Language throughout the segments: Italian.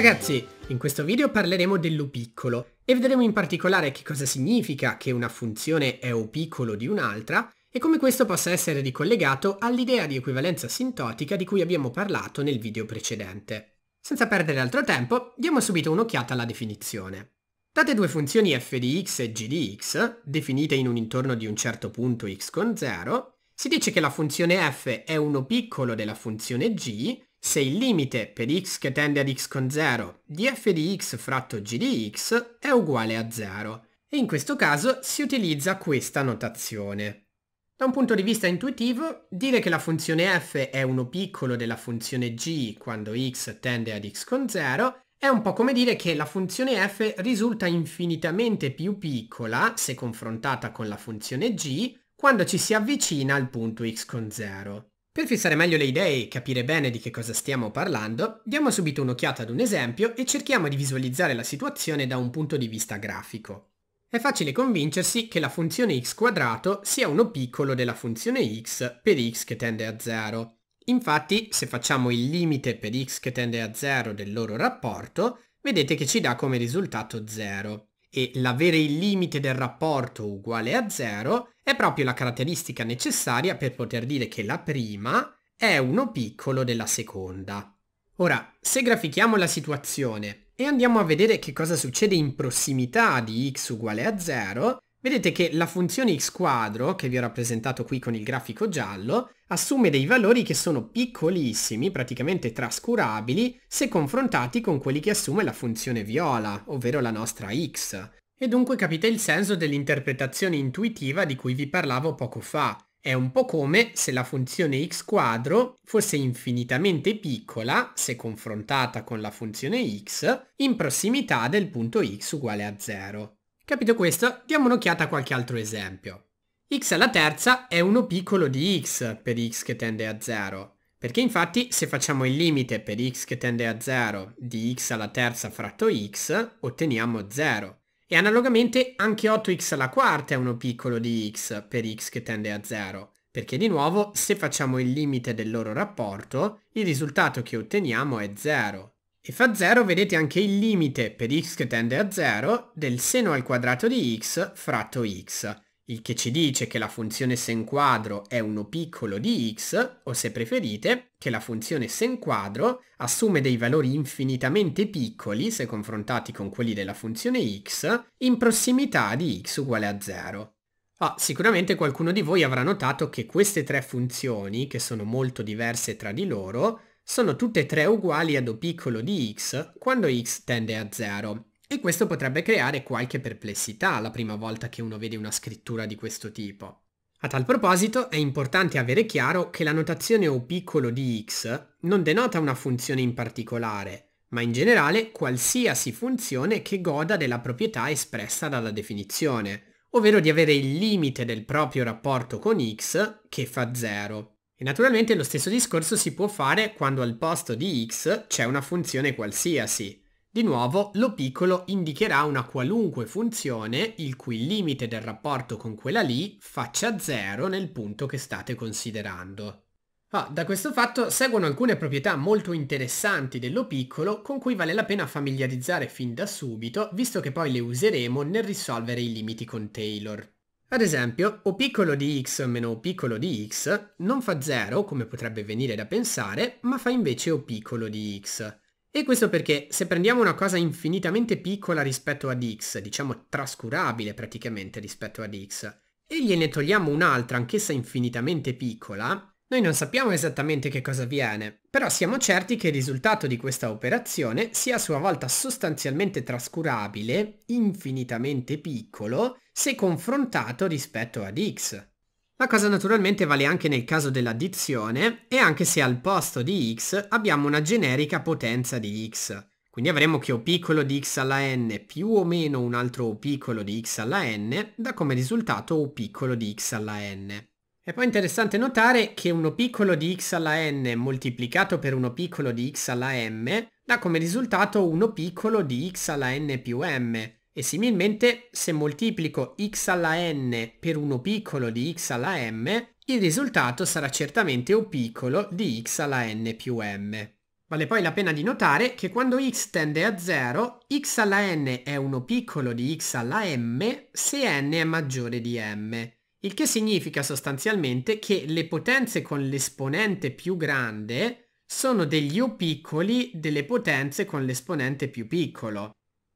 ragazzi, in questo video parleremo dell'U piccolo e vedremo in particolare che cosa significa che una funzione è U piccolo di un'altra e come questo possa essere ricollegato all'idea di equivalenza sintotica di cui abbiamo parlato nel video precedente. Senza perdere altro tempo, diamo subito un'occhiata alla definizione. Date due funzioni f di x e g di x, definite in un intorno di un certo punto x con 0, si dice che la funzione f è uno piccolo della funzione g se il limite per x che tende ad x con 0 di f di x fratto g di x è uguale a 0. E in questo caso si utilizza questa notazione. Da un punto di vista intuitivo, dire che la funzione f è uno piccolo della funzione g quando x tende ad x con 0 è un po' come dire che la funzione f risulta infinitamente più piccola, se confrontata con la funzione g, quando ci si avvicina al punto x con 0. Per fissare meglio le idee e capire bene di che cosa stiamo parlando, diamo subito un'occhiata ad un esempio e cerchiamo di visualizzare la situazione da un punto di vista grafico. È facile convincersi che la funzione x quadrato sia uno piccolo della funzione x per x che tende a 0. Infatti, se facciamo il limite per x che tende a 0 del loro rapporto, vedete che ci dà come risultato 0. E l'avere il limite del rapporto uguale a 0 è proprio la caratteristica necessaria per poter dire che la prima è uno piccolo della seconda. Ora, se grafichiamo la situazione e andiamo a vedere che cosa succede in prossimità di x uguale a 0, Vedete che la funzione x quadro, che vi ho rappresentato qui con il grafico giallo, assume dei valori che sono piccolissimi, praticamente trascurabili, se confrontati con quelli che assume la funzione viola, ovvero la nostra x. E dunque capite il senso dell'interpretazione intuitiva di cui vi parlavo poco fa. È un po' come se la funzione x quadro fosse infinitamente piccola, se confrontata con la funzione x, in prossimità del punto x uguale a 0. Capito questo? Diamo un'occhiata a qualche altro esempio. x alla terza è uno piccolo di x per x che tende a 0. Perché infatti se facciamo il limite per x che tende a 0 di x alla terza fratto x, otteniamo 0. E analogamente anche 8x alla quarta è uno piccolo di x per x che tende a 0. Perché di nuovo se facciamo il limite del loro rapporto, il risultato che otteniamo è 0 e fa 0 vedete anche il limite per x che tende a 0 del seno al quadrato di x fratto x, il che ci dice che la funzione sen quadro è uno piccolo di x, o se preferite, che la funzione sen quadro assume dei valori infinitamente piccoli, se confrontati con quelli della funzione x, in prossimità di x uguale a 0. Ah, sicuramente qualcuno di voi avrà notato che queste tre funzioni, che sono molto diverse tra di loro, sono tutte e tre uguali ad O piccolo di x quando x tende a 0. E questo potrebbe creare qualche perplessità la prima volta che uno vede una scrittura di questo tipo. A tal proposito è importante avere chiaro che la notazione O piccolo di x non denota una funzione in particolare, ma in generale qualsiasi funzione che goda della proprietà espressa dalla definizione, ovvero di avere il limite del proprio rapporto con x che fa 0. E naturalmente lo stesso discorso si può fare quando al posto di x c'è una funzione qualsiasi. Di nuovo, lo piccolo indicherà una qualunque funzione il cui limite del rapporto con quella lì faccia 0 nel punto che state considerando. Ah, da questo fatto seguono alcune proprietà molto interessanti dello piccolo con cui vale la pena familiarizzare fin da subito, visto che poi le useremo nel risolvere i limiti con Taylor. Ad esempio, O piccolo di x meno O piccolo di x non fa 0, come potrebbe venire da pensare, ma fa invece O piccolo di x. E questo perché se prendiamo una cosa infinitamente piccola rispetto ad x, diciamo trascurabile praticamente rispetto ad x, e gliene togliamo un'altra anch'essa infinitamente piccola, noi non sappiamo esattamente che cosa avviene, però siamo certi che il risultato di questa operazione sia a sua volta sostanzialmente trascurabile, infinitamente piccolo, se confrontato rispetto ad x. La cosa naturalmente vale anche nel caso dell'addizione e anche se al posto di x abbiamo una generica potenza di x. Quindi avremo che O piccolo di x alla n più o meno un altro O piccolo di x alla n dà come risultato O piccolo di x alla n. È poi interessante notare che uno piccolo di x alla n moltiplicato per uno piccolo di x alla m dà come risultato uno piccolo di x alla n più m, e similmente, se moltiplico x alla n per uno piccolo di x alla m, il risultato sarà certamente o piccolo di x alla n più m. Vale poi la pena di notare che quando x tende a 0, x alla n è uno piccolo di x alla m se n è maggiore di m. Il che significa sostanzialmente che le potenze con l'esponente più grande sono degli opiccoli delle potenze con l'esponente più piccolo.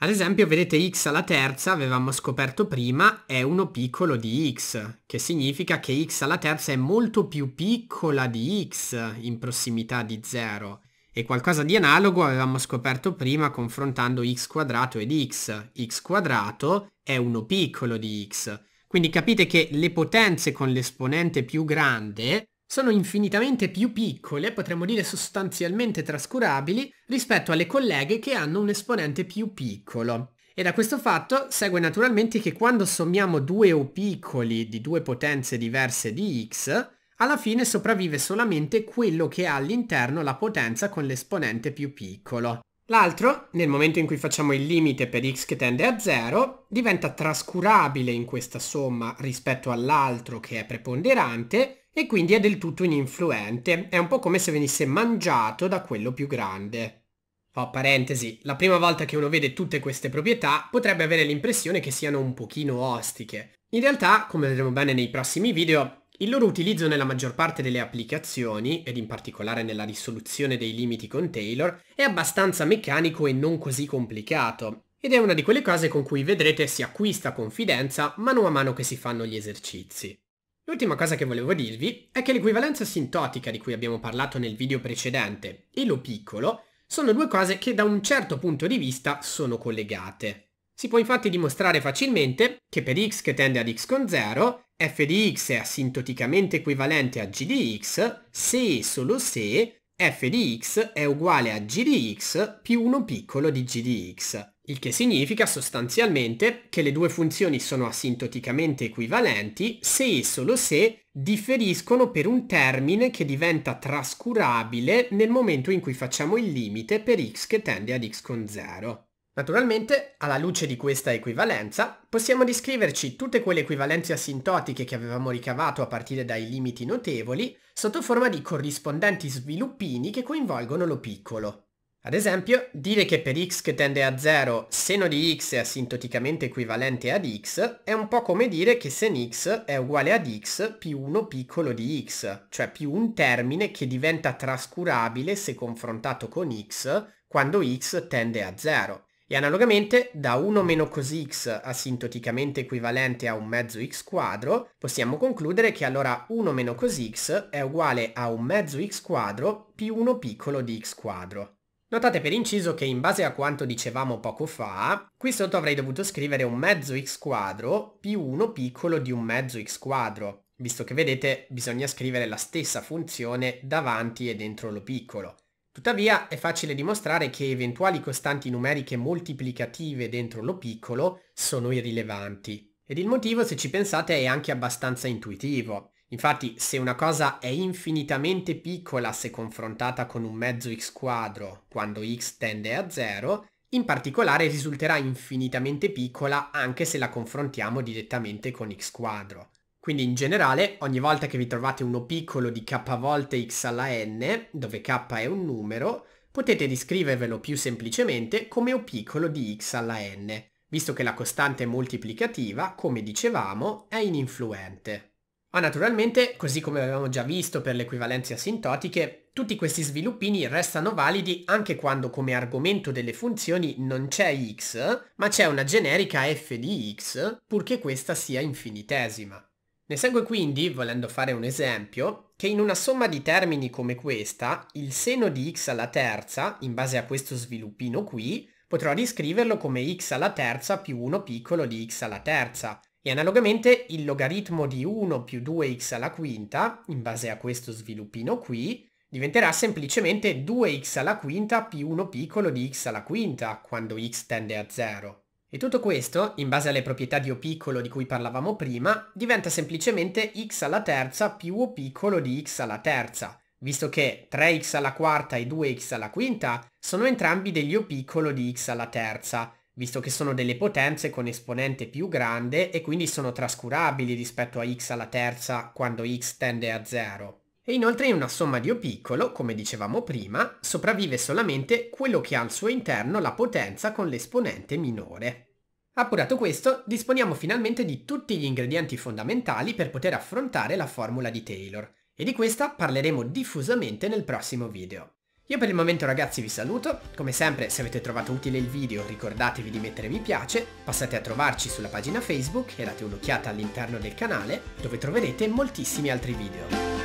Ad esempio, vedete x alla terza, avevamo scoperto prima, è uno piccolo di x, che significa che x alla terza è molto più piccola di x in prossimità di 0. E qualcosa di analogo avevamo scoperto prima confrontando x quadrato ed x. x quadrato è uno piccolo di x. Quindi capite che le potenze con l'esponente più grande sono infinitamente più piccole, potremmo dire sostanzialmente trascurabili, rispetto alle colleghe che hanno un esponente più piccolo. E da questo fatto segue naturalmente che quando sommiamo due opicoli di due potenze diverse di x, alla fine sopravvive solamente quello che ha all'interno la potenza con l'esponente più piccolo. L'altro, nel momento in cui facciamo il limite per x che tende a 0, diventa trascurabile in questa somma rispetto all'altro che è preponderante e quindi è del tutto ininfluente. È un po' come se venisse mangiato da quello più grande. Oh, parentesi, la prima volta che uno vede tutte queste proprietà potrebbe avere l'impressione che siano un pochino ostiche. In realtà, come vedremo bene nei prossimi video, il loro utilizzo nella maggior parte delle applicazioni, ed in particolare nella risoluzione dei limiti con Taylor, è abbastanza meccanico e non così complicato, ed è una di quelle cose con cui vedrete si acquista confidenza mano a mano che si fanno gli esercizi. L'ultima cosa che volevo dirvi è che l'equivalenza asintotica di cui abbiamo parlato nel video precedente e lo piccolo sono due cose che da un certo punto di vista sono collegate. Si può infatti dimostrare facilmente che per x che tende ad x con 0, f di x è asintoticamente equivalente a g di x se e solo se f di x è uguale a g di x più uno piccolo di g di x. Il che significa sostanzialmente che le due funzioni sono asintoticamente equivalenti se e solo se differiscono per un termine che diventa trascurabile nel momento in cui facciamo il limite per x che tende ad x con 0. Naturalmente, alla luce di questa equivalenza, possiamo descriverci tutte quelle equivalenze asintotiche che avevamo ricavato a partire dai limiti notevoli sotto forma di corrispondenti sviluppini che coinvolgono lo piccolo. Ad esempio, dire che per x che tende a 0 seno di x è asintoticamente equivalente ad x è un po' come dire che sen x è uguale ad x più 1 piccolo di x, cioè più un termine che diventa trascurabile se confrontato con x quando x tende a 0. E analogamente, da 1 meno cos x asintoticamente equivalente a un mezzo x quadro, possiamo concludere che allora 1 meno cos x è uguale a un mezzo x quadro più 1 piccolo di x quadro. Notate per inciso che in base a quanto dicevamo poco fa, qui sotto avrei dovuto scrivere un mezzo x quadro più 1 piccolo di un mezzo x quadro, visto che vedete bisogna scrivere la stessa funzione davanti e dentro lo piccolo. Tuttavia è facile dimostrare che eventuali costanti numeriche moltiplicative dentro lo piccolo sono irrilevanti. Ed il motivo, se ci pensate, è anche abbastanza intuitivo. Infatti, se una cosa è infinitamente piccola se confrontata con un mezzo x quadro quando x tende a 0, in particolare risulterà infinitamente piccola anche se la confrontiamo direttamente con x quadro. Quindi in generale, ogni volta che vi trovate uno piccolo di k volte x alla n, dove k è un numero, potete descrivervelo più semplicemente come o piccolo di x alla n, visto che la costante moltiplicativa, come dicevamo, è ininfluente. Ma naturalmente, così come avevamo già visto per le equivalenze asintotiche, tutti questi sviluppini restano validi anche quando come argomento delle funzioni non c'è x, ma c'è una generica f di x, purché questa sia infinitesima. Ne segue quindi, volendo fare un esempio, che in una somma di termini come questa, il seno di x alla terza, in base a questo sviluppino qui, potrò riscriverlo come x alla terza più 1 piccolo di x alla terza, e analogamente il logaritmo di 1 più 2x alla quinta, in base a questo sviluppino qui, diventerà semplicemente 2x alla quinta più 1 piccolo di x alla quinta, quando x tende a 0. E tutto questo, in base alle proprietà di O piccolo di cui parlavamo prima, diventa semplicemente x alla terza più O piccolo di x alla terza, visto che 3x alla quarta e 2x alla quinta sono entrambi degli O piccolo di x alla terza, visto che sono delle potenze con esponente più grande e quindi sono trascurabili rispetto a x alla terza quando x tende a 0. E inoltre in una somma di O piccolo, come dicevamo prima, sopravvive solamente quello che ha al suo interno la potenza con l'esponente minore. Appurato questo, disponiamo finalmente di tutti gli ingredienti fondamentali per poter affrontare la formula di Taylor, e di questa parleremo diffusamente nel prossimo video. Io per il momento ragazzi vi saluto, come sempre se avete trovato utile il video ricordatevi di mettere mi piace, passate a trovarci sulla pagina Facebook e date un'occhiata all'interno del canale dove troverete moltissimi altri video.